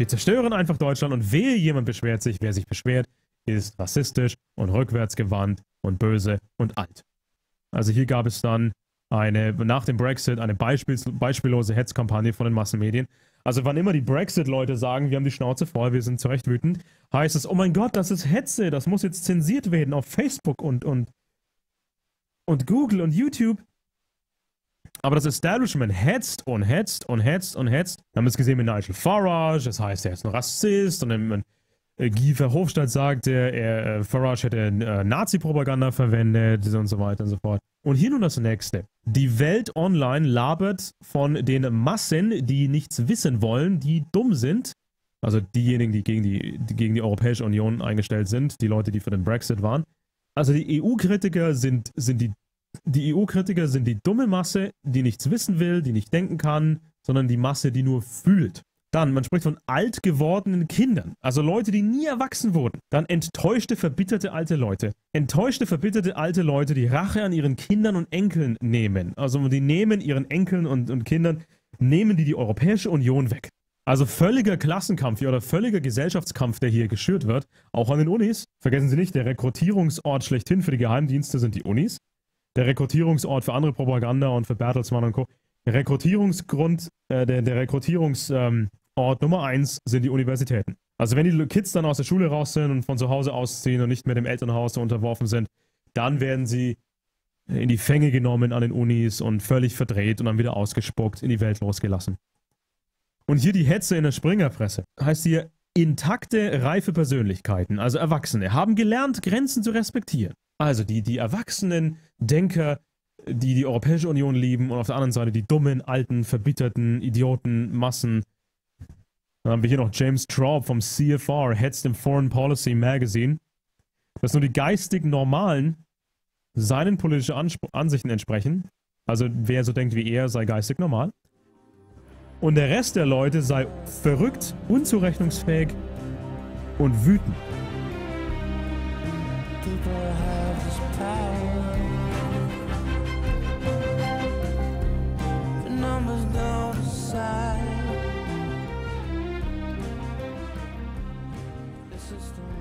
Wir zerstören einfach Deutschland und wehe jemand beschwert sich. Wer sich beschwert, ist rassistisch und rückwärtsgewandt und böse und alt. Also hier gab es dann eine, nach dem Brexit eine beispiels, beispiellose Hetzkampagne von den Massenmedien. Also wann immer die Brexit-Leute sagen, wir haben die Schnauze voll, wir sind zu Recht wütend, heißt es, oh mein Gott, das ist Hetze, das muss jetzt zensiert werden auf Facebook und, und, und Google und YouTube. Aber das Establishment hetzt und hetzt und hetzt und hetzt. Wir haben es gesehen mit Nigel Farage, das heißt, er ist ein Rassist und dann äh, Guy Verhofstadt sagte, er, äh, Farage hätte äh, Nazi-Propaganda verwendet und so weiter und so fort. Und hier nun das nächste. Die Welt online labert von den Massen, die nichts wissen wollen, die dumm sind. Also diejenigen, die gegen die, die gegen die Europäische Union eingestellt sind, die Leute, die für den Brexit waren. Also die EU-Kritiker sind, sind die, die EU-Kritiker sind die dumme Masse, die nichts wissen will, die nicht denken kann, sondern die Masse, die nur fühlt. Dann, man spricht von alt gewordenen Kindern, also Leute, die nie erwachsen wurden. Dann enttäuschte, verbitterte alte Leute. Enttäuschte, verbitterte alte Leute, die Rache an ihren Kindern und Enkeln nehmen. Also die nehmen ihren Enkeln und, und Kindern, nehmen die die Europäische Union weg. Also völliger Klassenkampf hier oder völliger Gesellschaftskampf, der hier geschürt wird, auch an den Unis. Vergessen Sie nicht, der Rekrutierungsort schlechthin für die Geheimdienste sind die Unis. Der Rekrutierungsort für andere Propaganda und für Bertelsmann und Co. Rekrutierungsgrund, äh, der, der Rekrutierungsort ähm, Nummer eins sind die Universitäten. Also wenn die Kids dann aus der Schule raus sind und von zu Hause ausziehen und nicht mehr dem Elternhaus unterworfen sind, dann werden sie in die Fänge genommen an den Unis und völlig verdreht und dann wieder ausgespuckt, in die Welt losgelassen. Und hier die Hetze in der Springerpresse. Heißt hier, intakte, reife Persönlichkeiten, also Erwachsene, haben gelernt, Grenzen zu respektieren. Also die, die erwachsenen Denker, die die Europäische Union lieben und auf der anderen Seite die dummen, alten, verbitterten Idioten, Massen. Dann haben wir hier noch James Traub vom CFR, Heads im Foreign Policy Magazine. Dass nur die geistig Normalen seinen politischen Anspr Ansichten entsprechen. Also wer so denkt wie er, sei geistig normal. Und der Rest der Leute sei verrückt, unzurechnungsfähig und wütend. People have. system.